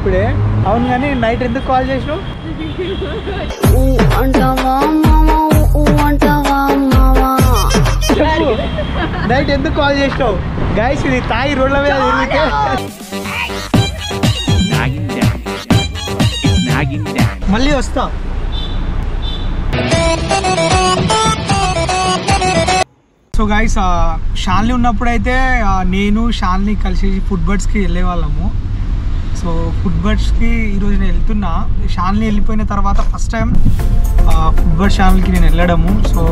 ఇప్పుడే. అవును కానీ నైట్ ఎందుకు కాల్ చేసినావు? నైట్ ఎందుకు కాల్ చేసినావు? గాయస్ ఇది తాయి రోడ్ల మీద తిరిగితే. మళ్ళీ వస్తా. సో గాయస్ షాన్లీ ఉన్నప్పుడు అయితే ఆ, నేను షాన్లీ కలిసి ఫుడ్ బర్డ్స్కి వెళ్ళే వాళ్ళము సో ఫుడ్ బర్డ్స్కి ఈరోజు నేను వెళ్తున్నా. షాన్లీ వెళ్ళిపోయిన తర్వాత ఫస్ట్ టైం ఫుడ్ బర్డ్ ఛానల్కి నేను వెళ్ళడము. సో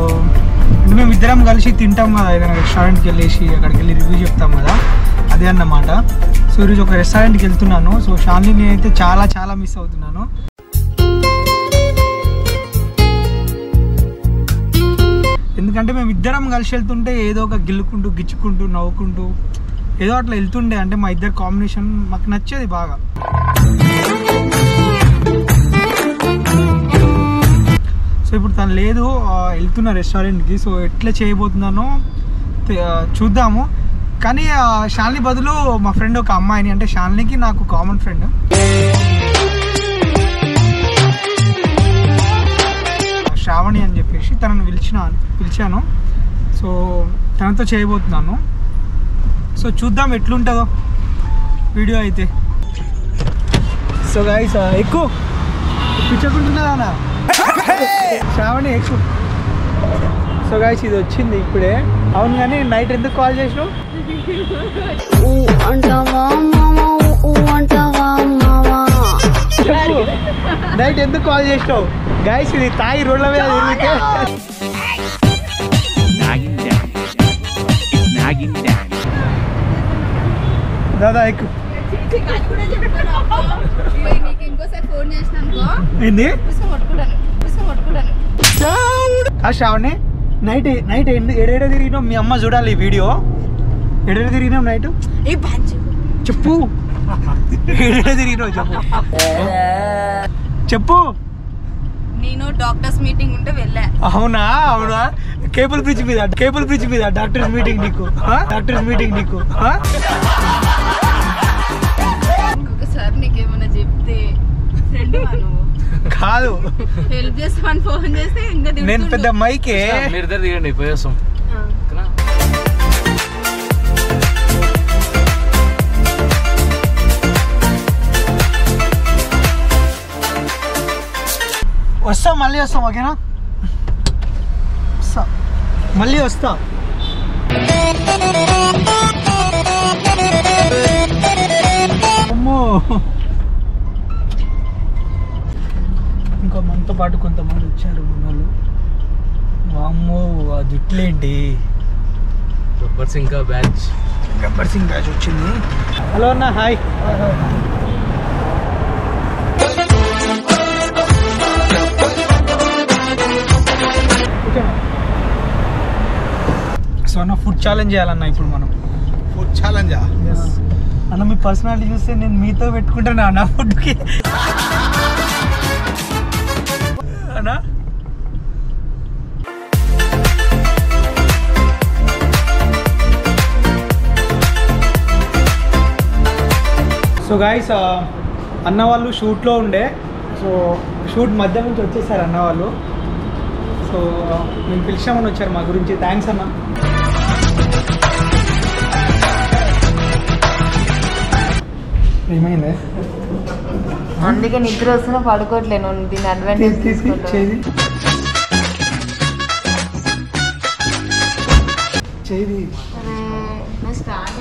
అంటే మేము ఇద్దరం కలిసి తింటాం కదా ఏదైనా రెస్టారెంట్కి వెళ్ళేసి అక్కడికి వెళ్ళి రివ్యూ చెప్తాం కదా. అదే అన్నమాట. సో ఈరోజు ఒక రెస్టారెంట్కి వెళ్తున్నాను. సో షాన్లీని నేనైతే చాలా చాలా మిస్ అవుతున్నాను. ఎందుకంటే మేము ఇద్దరం కలిసి వెళ్తుంటే ఏదో ఒక గిల్లుకుంటూ గిచ్చుకుంటూ నవ్వుకుంటూ ఏదో అట్లా వెళ్తుండే అంటే మా ఇద్దరు కాంబినేషన్ మాకు నచ్చేది బాగా. సో ఇప్పుడు తను లేదు వెళ్తున్న రెస్టారెంట్కి సో ఎట్లా చేయబోతున్నానో చూద్దాము. కానీ షాలిని బదులు మా ఫ్రెండ్ ఒక అమ్మాయిని అంటే షాలినికి నాకు కామన్ ఫ్రెండ్ శ్రావణి అని చెప్పేసి తనను పిలిచిన పిలిచాను. సో తనతో చేయబోతున్నాను. సో చూద్దాం ఎట్లుంటుందో వీడియో అయితే. సో గైస్ ఎక్కువ పిచ్చకుంటున్నదా శ్రావణి ఎక్కువ సో గైస్ ఇది వచ్చింది ఇప్పుడే. అవును కానీ నైట్ ఎందుకు కాల్ చేసినావు? నైట్ ఎందుకు కాల్ చేసినావు? గైస్ ఇది తాయి రోడ్ల మీద తిరిగితే. దాదా అనుకో ఏంది? శ్రావణి నైట్ నైట్ ఎడేడ తిరిగినాం? మీ అమ్మ చూడాలి ఈ వీడియో. ఎడేడ తిరిగినాం నైట్ చెప్పు. ఎడేడ తిరిగినావు చెప్పు. చెప్పు. నేను డాక్టర్స్ మీటింగ్ ఉంటే వెళ్ళా. అవునా? అవునా? కేబుల్ బ్రిడ్జ్ మీద కేబుల్ బ్రిడ్జ్ మీద డాక్టర్స్ మీటింగ్ నీకు. డాక్టర్స్ మీటింగ్ నీకు. కాదు. హెల్ప్ చేస్తామని ఫోన్ చేస్తే ఇంకా నేను. పెద్ద మైకే. మీరు ఇద్దరు దిగండి పోయేస్తాం? వస్తా మళ్ళీ వస్తాం ఓకేనా? వస్తా. మళ్ళీ వస్తా. అమ్మో. పాటు కొంతమంది వచ్చారు మన వాళ్ళు వామ్మో ఆ జుట్లేంటి గబ్బర్ సింగ్ కా బ్యాచ్. గబ్బర్ సింగ్ బ్యాచ్ వచ్చింది. హలో అన్న హాయ్. సో అన్న ఫుడ్ ఛాలెంజ్ చేయాలన్న ఇప్పుడు మనం? ఫుడ్ ఛాలెంజా అన్న మీ పర్సనాలిటీ చూస్తే నేను మీతో పెట్టుకుంటాను అన్న ఫుడ్కి సో గాయస్ అన్న వాళ్ళు షూట్లో ఉండే. సో షూట్ మధ్య నుంచి వచ్చేసారు అన్న వాళ్ళు. సో మేము పిలిచామని వచ్చారు మా గురించి. థ్యాంక్స్ అన్న. ఏమైంది? అందుకే నిద్ర వస్తున్నా పడుకోవట్లేను దీని అడ్వాంటేజ్ తీసి తీసుకుంటా చేది చేది అరే, నా start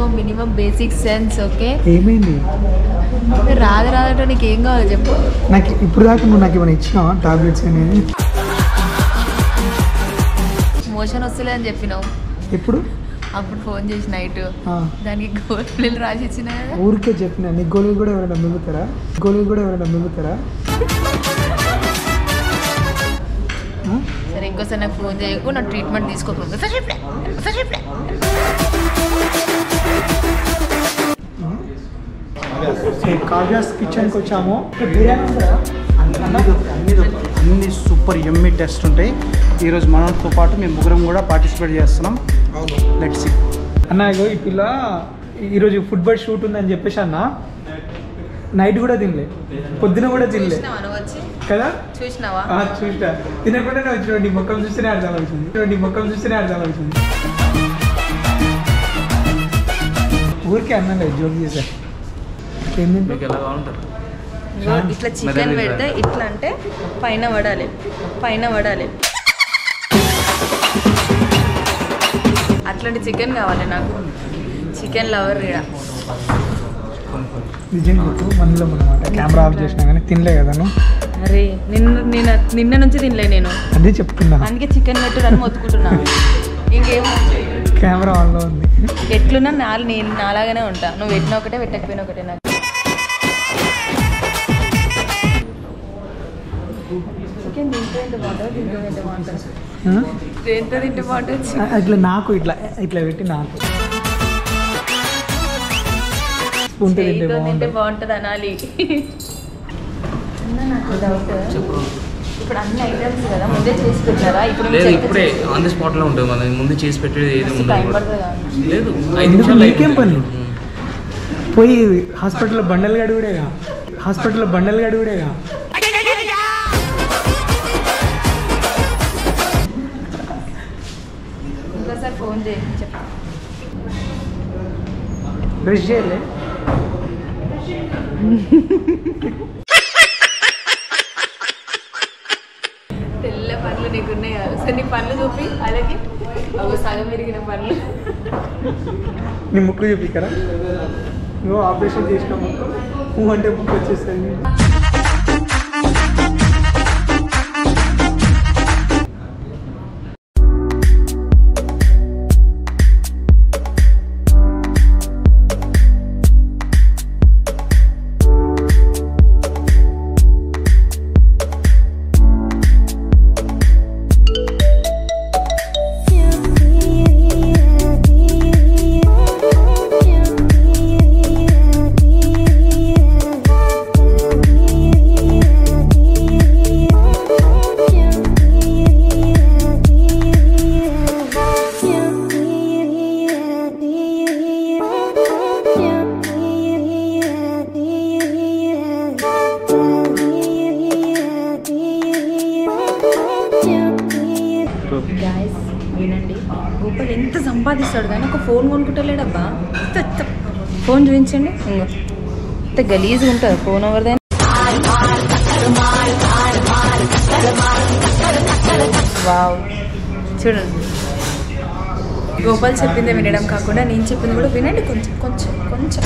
no minimum basic sense okay? ఏమైంది? రాదు రాదట నీకు ఏం కావాలి చెప్పు? నాకు ఇప్పుడు దాకా నువ్వు నాకు ఏమైనా ఇచ్చినావా? టాబ్లెట్స్ అనేది మోషన్ వస్తలేదని చెప్పినావు. ఎప్పుడు? అప్పుడు ఫోన్ చేసి నైట్. దానికి గోల్ రాసి ఇచ్చిన ఊరికే చెప్పిన. నీ గోళీలు కూడా ఎవరైనా మింగుతారా గోళీలు కూడా ఎవరైనా మింగుతారా? సరే ఇంకోసారి నాకు ఫోన్ చేయకు. నా ట్రీట్మెంట్ తీసుకోకుండా కావ్యాస్ కిచెన్కి వచ్చాము బిర్యానీ అన్ని సూపర్ ఎమ్మి టెస్ట్ ఉంటాయి. ఈరోజు మనతో పాటు మేము ముగ్గురం కూడా పార్టిసిపేట్ చేస్తున్నాం. లెట్స్ సీ అన్న ఇగో ఈ పిల్ల ఈరోజు ఫుట్బాల్ షూట్ ఉందని చెప్పేసి అన్న నైట్ కూడా తినలే. పొద్దున కూడా తినలే. కదా? చూసినావా? ఆ, చూసా తినకుండానే వచ్చిన నీ ముఖం చూస్తేనే అర్థం అవుతుంది. నీ ముఖం చూస్తేనే అర్థం అవుతుంది. ఊరికే అన్న జోక్ చేశా ఏం తింటావు? మీకు ఎలా బాగుంటుంది ఇగో ఇట్లా చికెన్ పెడితే ఇట్లా అంటే పైన పడాలి పైన పడాలి అట్లాంటి చికెన్ కావాలి నాకు. చికెన్ లవర్ నిజంగా మనలో అనమాట కెమెరా ఆఫ్ చేసినా కానీ తినలే కదా అరే నిన్న నిన్న నిన్న నుంచి తినలే నేను. అదే చెప్తున్నా. అందుకే చికెన్ పెట్టు అని మొత్తుకుంటున్నా. ఇంకేం? కెమెరా ఆన్లో ఉంది. ఎట్లున్నా నాలు నేను నాలాగానే ఉంటా. నువ్వు పెట్టిన ఒకటే పెట్టకపోయినా ఒకటే నాకు. ఇట్లా నాకు ఇట్లా ఇట్లా పెట్టి నాకు. స్పూన్తో తింటే బాగుంటుంది. అనాలి. అన్న, నాకు డౌట్ ఇప్పుడు అన్ని ఐటమ్స్ కదా ముందే చేసి పెట్టారా? ఇప్పుడు లేదు ఇప్పుడే ఆన్ ది స్పాట్లో ఉంటుంది మనం ముందు చేసి పెట్టేది ఏది ఉండదు. లేదు ఐదు పని? పోయి హాస్పిటల్లో బండలు గడుగుడేగా హాస్పిటల్లో బండలు గడుగుడేగా ఇంకోసారి ఫోన్ చేయండి చెప్పు బ్రష్ చేయలే తెల్ల పనులు నీకున్నాయి కదా. సరే నీ పనులు చూపి. అలాగే అవి సగం విరిగిన పనులు నీ ముక్కు చూపికరా నువ్వు ఆపరేషన్ చేసిన ముక్కు నువ్వు అంటే ముక్కు వచ్చేస్తుంది వినండి గోపాల్ ఎంత సంపాదిస్తాడు కానీ ఒక ఫోన్ కొనుక్కుంటలేడబ్బా. ఫోన్ చూపించండి. ఇంత గలీజ్గా ఉంటుంది ఫోన్ ఎవరిదైనా. వావ్. చూడండి. గోపాల్ చెప్పిందే వినడం కాకుండా నేను చెప్పింది కూడా వినండి కొంచెం కొంచెం కొంచెం.